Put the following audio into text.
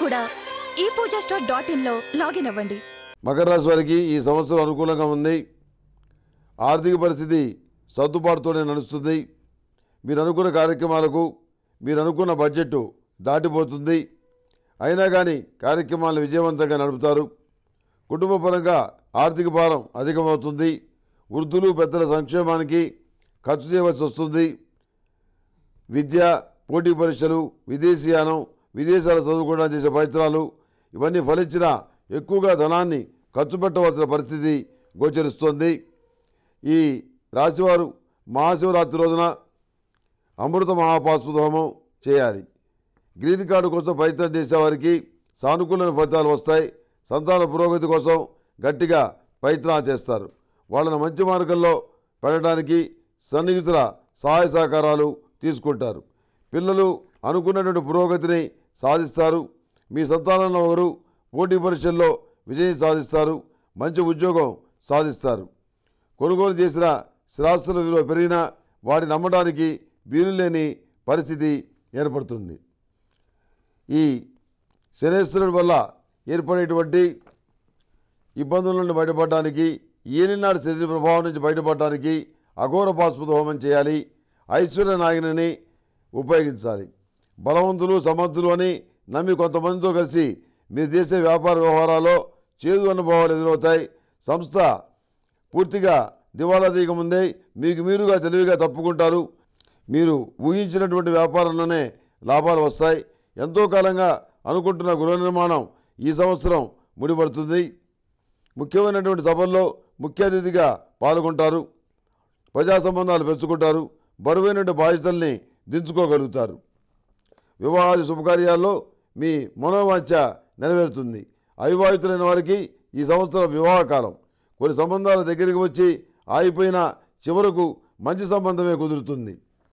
Star dot ఇన్లో login అవ్వండి. మకర రాశి వారికి ఈ సంవత్సరం అనుకూలంగా ఉంది. ఆర్థిక పరిస్థితి సర్దుబాటుతోనే నడుస్తుంది. మీరు అనుకున్న కార్యక్రమాలకు మీరు అనుకున్న బడ్జెట్ దాటిపోతుంది. అయినా కానీ కార్యక్రమాలను విజయవంతంగా నడుపుతారు. కుటుంబపరంగా ఆర్థిక భారం అధికమవుతుంది. వృద్ధులు పెద్దల సంక్షేమానికి ఖర్చు చేయవలసి వస్తుంది. విద్య పోటీ పరీక్షలు విదేశీయానం విదేశాలు చదువుకోవడానికి చేసే ప్రయత్నాలు ఇవన్నీ ఫలించిన ఎక్కువగా ధనాన్ని ఖర్చు పెట్టవలసిన పరిస్థితి గోచరిస్తోంది. ఈ రాశివారు మహాశివరాత్రి రోజున అమృత మహాపాస్పద చేయాలి. గ్రీన్ కార్డు కోసం ప్రయత్నం చేసేవారికి సానుకూలమైన ఫలితాలు వస్తాయి. సంతాన పురోగతి కోసం గట్టిగా ప్రయత్నాలు చేస్తారు. వాళ్ళని మంచి మార్గంలో పెట్టడానికి సన్నిహితుల సహాయ సహకారాలు తీసుకుంటారు. పిల్లలు అనుకున్నటువంటి పురోగతిని సాధిస్తారు. మీ సంతానంలో ఒకరు పోటీ పరీక్షల్లో విజయం సాధిస్తారు మంచి ఉద్యోగం సాధిస్తారు. కొనుగోలు చేసిన స్థిరాస్తుల విలువ పెరిగినా వాటిని నమ్మడానికి వీలు లేని పరిస్థితి ఏర్పడుతుంది. ఈ శనేశ్వరుడి వల్ల ఏర్పడేటువంటి ఇబ్బందుల నుండి బయటపడడానికి ఏలినాడు శరీర ప్రభావం నుంచి బయటపడడానికి అఘోర పాస్పద హోమం చేయాలి ఐశ్వర్య నాగిని ఉపయోగించాలి. బలవంతులు సమర్థులు అని నమ్మి కొంతమందితో కలిసి మీరు చేసే వ్యాపార వ్యవహారాల్లో చేదు అనుభవాలు ఎదురవుతాయి. సంస్థ పూర్తిగా దివాలా తీయక ముందే మీకు మీరుగా తెలివిగా తప్పుకుంటారు. మీరు ఊహించినటువంటి వ్యాపారంలోనే లాభాలు వస్తాయి. ఎంతో కాలంగా అనుకుంటున్న గృహ నిర్మాణం ఈ సంవత్సరం ముడిపడుతుంది. ముఖ్యమైనటువంటి సభల్లో ముఖ్య అతిథిగా పాల్గొంటారు. ప్రజా సంబంధాలు పెంచుకుంటారు. బరువైనటువంటి బాధ్యతల్ని దించుకోగలుగుతారు. వివాహాది శుభకార్యాల్లో మీ మనోవాంఛ నెరవేరుతుంది. అవివాహితులైన వారికి ఈ సంవత్సరం వివాహకాలం కొన్ని సంబంధాల దగ్గరికి వచ్చి ఆగిపోయిన చివరకు మంచి సంబంధమే కుదురుతుంది.